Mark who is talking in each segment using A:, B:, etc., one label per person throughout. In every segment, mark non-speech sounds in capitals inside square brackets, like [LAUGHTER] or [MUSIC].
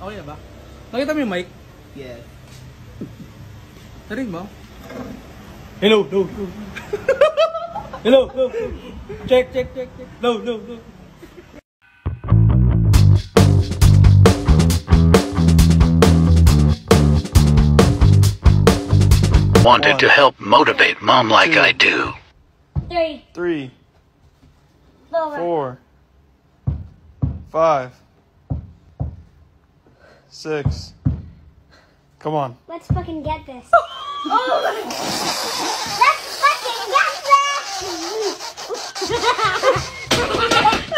A: Oh, Nakita mo yung mic?
B: Yeah.
A: Narinig mo? Hello, hello, hello. hello, hello. Check, check, check, check. No, no, no.
C: Wanted to help motivate mom like I do.
D: Three,
E: Three,
D: four,
E: four, five, six. Come on.
D: Let's fucking get this. oh! [LAUGHS] Let's fucking get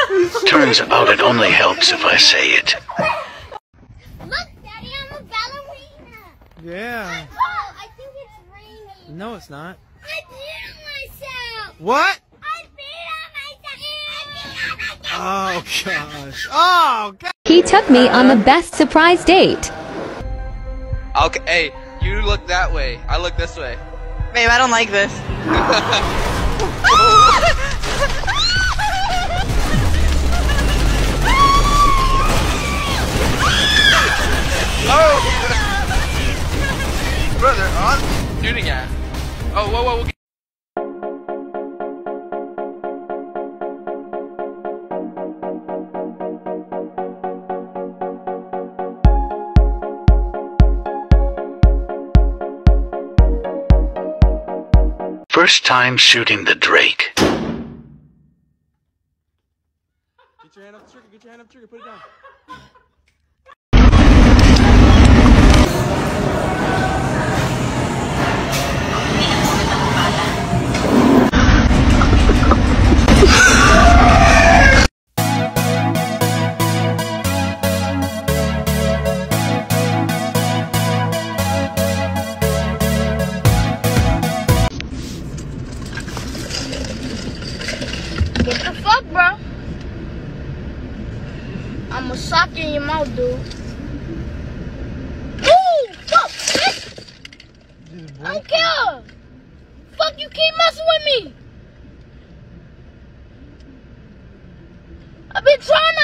D: this! [LAUGHS]
C: Turns out it only helps if I say it.
D: Look, Daddy, I'm a ballerina.
A: Yeah.
D: Oh, I think it's raining.
A: No, it's not.
D: I peed on myself.
A: What?
D: I peed on myself. I peed on myself.
A: Oh, gosh. Oh, God.
F: He took me on the best surprise date.
G: Okay, hey, you look that way. I look this way.
H: Babe, I don't like this. [LAUGHS]
G: Oh! [LAUGHS] Brother, on shooting at. Oh, whoa, whoa, whoa.
C: First time shooting the Drake.
A: Get your hand up the trigger. Get your hand up the trigger. Put it down.
D: I'ma sock in your mouth, dude. Ooh, fuck, bitch. I don't care. Fuck, you keep messing with me. I've been trying to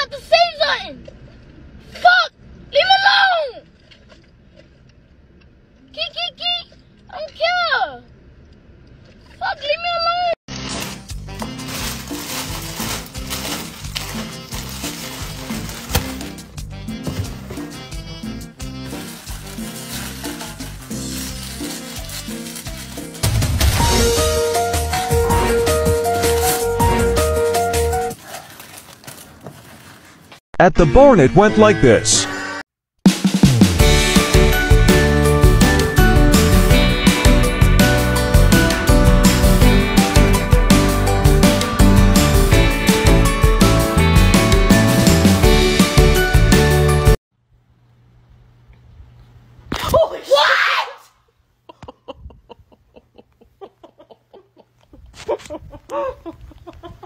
I: At the barn it went like this.
D: What? [LAUGHS]